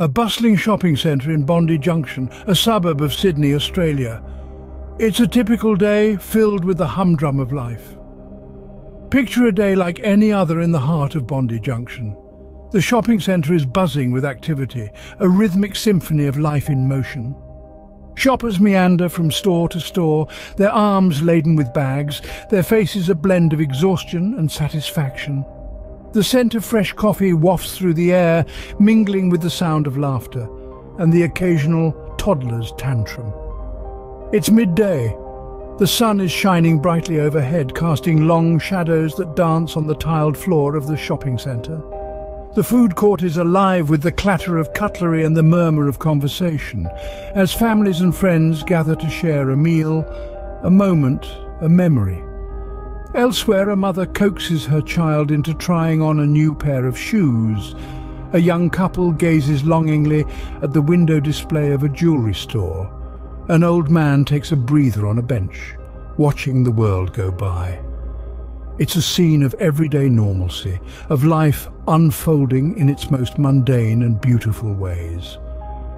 a bustling shopping centre in Bondi Junction, a suburb of Sydney, Australia. It's a typical day filled with the humdrum of life. Picture a day like any other in the heart of Bondi Junction. The shopping centre is buzzing with activity, a rhythmic symphony of life in motion. Shoppers meander from store to store, their arms laden with bags, their faces a blend of exhaustion and satisfaction. The scent of fresh coffee wafts through the air, mingling with the sound of laughter, and the occasional toddler's tantrum. It's midday. The sun is shining brightly overhead, casting long shadows that dance on the tiled floor of the shopping centre. The food court is alive with the clatter of cutlery and the murmur of conversation, as families and friends gather to share a meal, a moment, a memory. Elsewhere, a mother coaxes her child into trying on a new pair of shoes. A young couple gazes longingly at the window display of a jewellery store. An old man takes a breather on a bench, watching the world go by. It's a scene of everyday normalcy, of life unfolding in its most mundane and beautiful ways.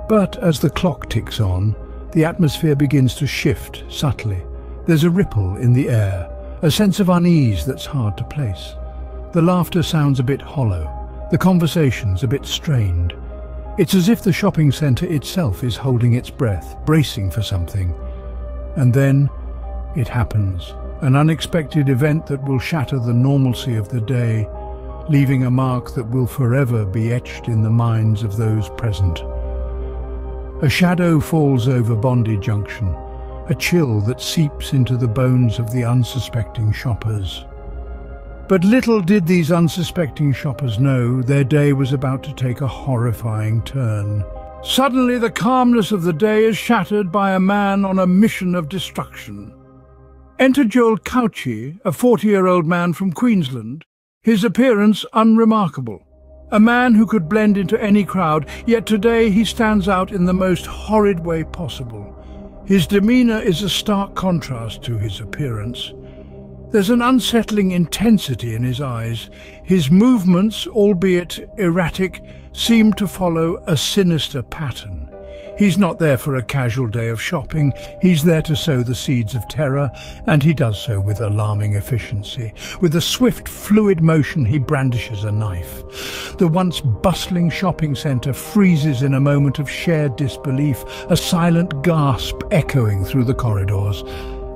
But as the clock ticks on, the atmosphere begins to shift subtly. There's a ripple in the air, a sense of unease that's hard to place. The laughter sounds a bit hollow, the conversations a bit strained. It's as if the shopping centre itself is holding its breath, bracing for something. And then it happens an unexpected event that will shatter the normalcy of the day, leaving a mark that will forever be etched in the minds of those present. A shadow falls over Bondi Junction, a chill that seeps into the bones of the unsuspecting shoppers. But little did these unsuspecting shoppers know their day was about to take a horrifying turn. Suddenly the calmness of the day is shattered by a man on a mission of destruction. Enter Joel Cauchi, a 40-year-old man from Queensland. His appearance unremarkable. A man who could blend into any crowd, yet today he stands out in the most horrid way possible. His demeanour is a stark contrast to his appearance. There's an unsettling intensity in his eyes. His movements, albeit erratic, seem to follow a sinister pattern. He's not there for a casual day of shopping. He's there to sow the seeds of terror, and he does so with alarming efficiency. With a swift, fluid motion, he brandishes a knife. The once bustling shopping centre freezes in a moment of shared disbelief, a silent gasp echoing through the corridors.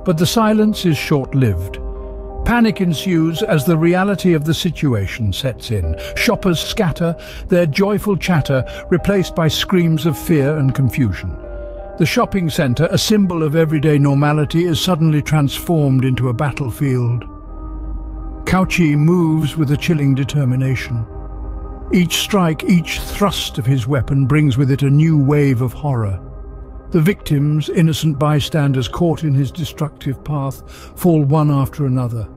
But the silence is short-lived. Panic ensues as the reality of the situation sets in. Shoppers scatter, their joyful chatter replaced by screams of fear and confusion. The shopping centre, a symbol of everyday normality, is suddenly transformed into a battlefield. Cauchi moves with a chilling determination. Each strike, each thrust of his weapon brings with it a new wave of horror. The victims, innocent bystanders caught in his destructive path, fall one after another.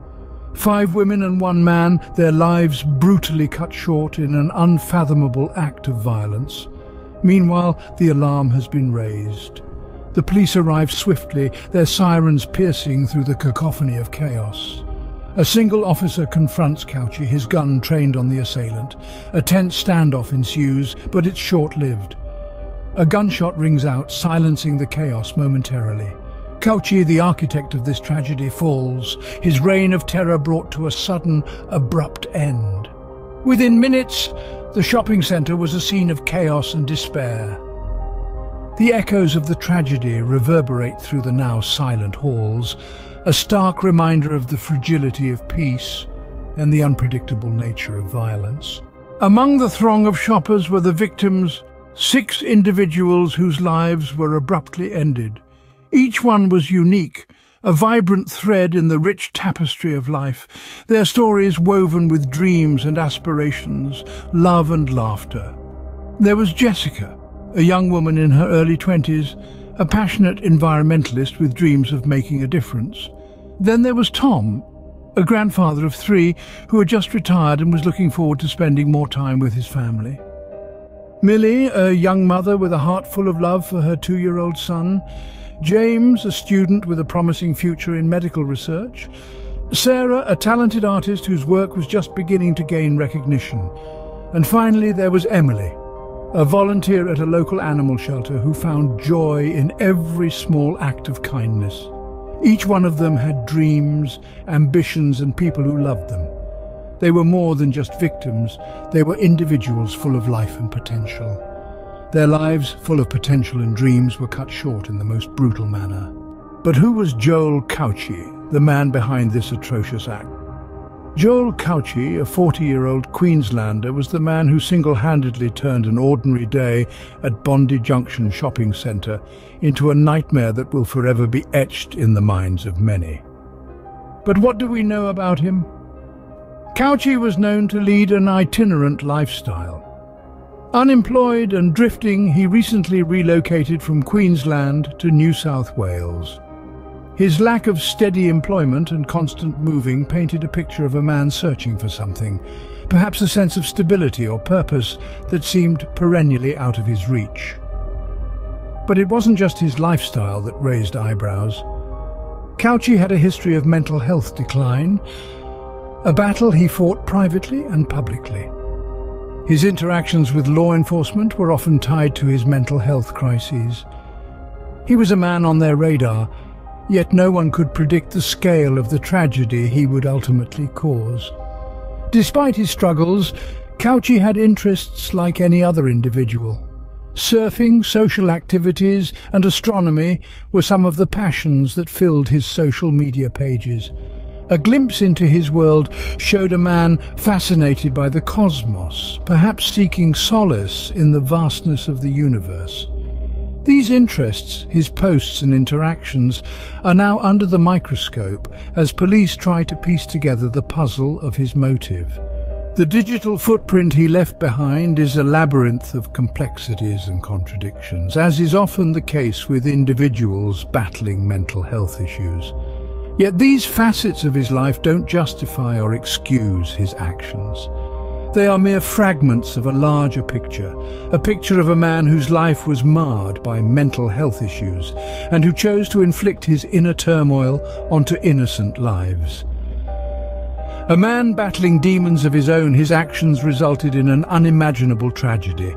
Five women and one man, their lives brutally cut short in an unfathomable act of violence. Meanwhile, the alarm has been raised. The police arrive swiftly, their sirens piercing through the cacophony of chaos. A single officer confronts Cauchi, his gun trained on the assailant. A tense standoff ensues, but it's short-lived. A gunshot rings out, silencing the chaos momentarily. Cauchi, the architect of this tragedy, falls, his reign of terror brought to a sudden, abrupt end. Within minutes, the shopping centre was a scene of chaos and despair. The echoes of the tragedy reverberate through the now silent halls, a stark reminder of the fragility of peace and the unpredictable nature of violence. Among the throng of shoppers were the victims Six individuals whose lives were abruptly ended. Each one was unique, a vibrant thread in the rich tapestry of life, their stories woven with dreams and aspirations, love and laughter. There was Jessica, a young woman in her early twenties, a passionate environmentalist with dreams of making a difference. Then there was Tom, a grandfather of three who had just retired and was looking forward to spending more time with his family. Millie, a young mother with a heart full of love for her two-year-old son. James, a student with a promising future in medical research. Sarah, a talented artist whose work was just beginning to gain recognition. And finally there was Emily, a volunteer at a local animal shelter who found joy in every small act of kindness. Each one of them had dreams, ambitions and people who loved them. They were more than just victims, they were individuals full of life and potential. Their lives, full of potential and dreams, were cut short in the most brutal manner. But who was Joel Cauchi, the man behind this atrocious act? Joel Cauchi, a 40-year-old Queenslander, was the man who single-handedly turned an ordinary day at Bondi Junction shopping centre into a nightmare that will forever be etched in the minds of many. But what do we know about him? Cauchi was known to lead an itinerant lifestyle. Unemployed and drifting, he recently relocated from Queensland to New South Wales. His lack of steady employment and constant moving painted a picture of a man searching for something, perhaps a sense of stability or purpose that seemed perennially out of his reach. But it wasn't just his lifestyle that raised eyebrows. Cauchi had a history of mental health decline, a battle he fought privately and publicly. His interactions with law enforcement were often tied to his mental health crises. He was a man on their radar, Yet no one could predict the scale of the tragedy he would ultimately cause. Despite his struggles, Cauchi had interests like any other individual. Surfing, social activities and astronomy were some of the passions that filled his social media pages. A glimpse into his world showed a man fascinated by the cosmos, perhaps seeking solace in the vastness of the universe. These interests, his posts and interactions, are now under the microscope as police try to piece together the puzzle of his motive. The digital footprint he left behind is a labyrinth of complexities and contradictions, as is often the case with individuals battling mental health issues. Yet these facets of his life don't justify or excuse his actions. They are mere fragments of a larger picture, a picture of a man whose life was marred by mental health issues and who chose to inflict his inner turmoil onto innocent lives. A man battling demons of his own, his actions resulted in an unimaginable tragedy.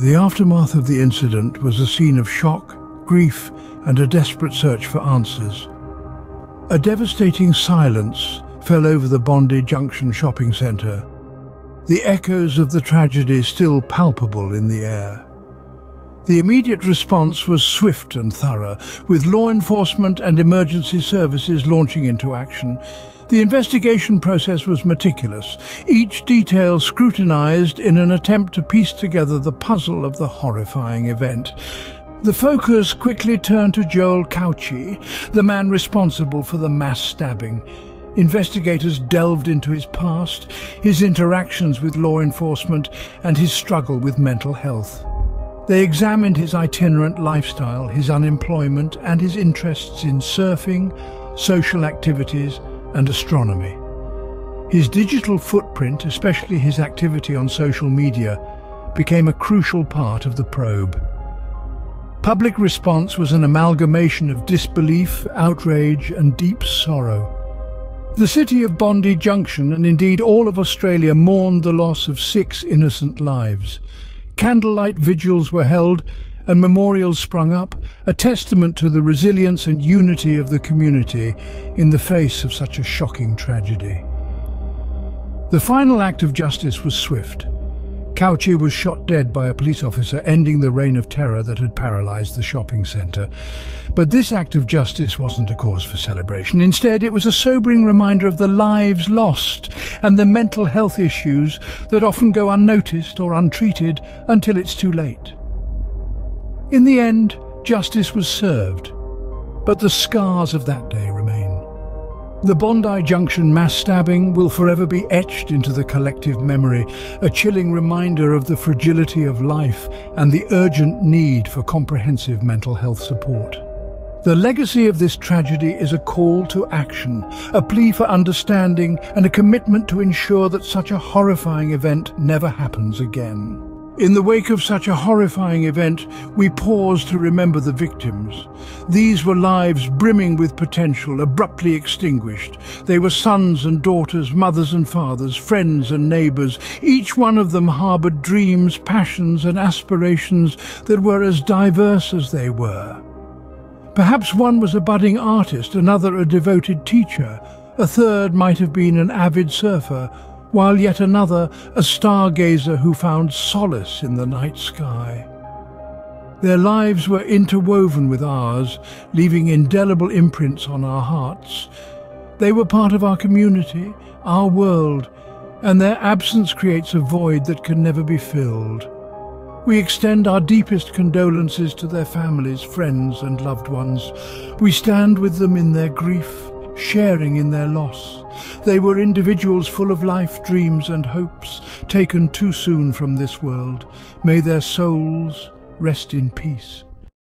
The aftermath of the incident was a scene of shock, grief and a desperate search for answers. A devastating silence fell over the Bondi Junction shopping centre the echoes of the tragedy still palpable in the air. The immediate response was swift and thorough, with law enforcement and emergency services launching into action. The investigation process was meticulous, each detail scrutinized in an attempt to piece together the puzzle of the horrifying event. The focus quickly turned to Joel Cauchi, the man responsible for the mass stabbing. Investigators delved into his past, his interactions with law enforcement and his struggle with mental health. They examined his itinerant lifestyle, his unemployment and his interests in surfing, social activities and astronomy. His digital footprint, especially his activity on social media, became a crucial part of the probe. Public response was an amalgamation of disbelief, outrage and deep sorrow. The city of Bondi Junction and indeed all of Australia mourned the loss of six innocent lives. Candlelight vigils were held and memorials sprung up, a testament to the resilience and unity of the community in the face of such a shocking tragedy. The final act of justice was swift. Cauchi was shot dead by a police officer, ending the reign of terror that had paralysed the shopping centre. But this act of justice wasn't a cause for celebration. Instead, it was a sobering reminder of the lives lost and the mental health issues that often go unnoticed or untreated until it's too late. In the end, justice was served, but the scars of that day. The Bondi Junction mass stabbing will forever be etched into the collective memory, a chilling reminder of the fragility of life and the urgent need for comprehensive mental health support. The legacy of this tragedy is a call to action, a plea for understanding and a commitment to ensure that such a horrifying event never happens again. In the wake of such a horrifying event, we pause to remember the victims. These were lives brimming with potential, abruptly extinguished. They were sons and daughters, mothers and fathers, friends and neighbours. Each one of them harboured dreams, passions and aspirations that were as diverse as they were. Perhaps one was a budding artist, another a devoted teacher, a third might have been an avid surfer, while yet another a stargazer who found solace in the night sky. Their lives were interwoven with ours, leaving indelible imprints on our hearts. They were part of our community, our world, and their absence creates a void that can never be filled. We extend our deepest condolences to their families, friends and loved ones. We stand with them in their grief, sharing in their loss. They were individuals full of life, dreams and hopes, taken too soon from this world. May their souls rest in peace.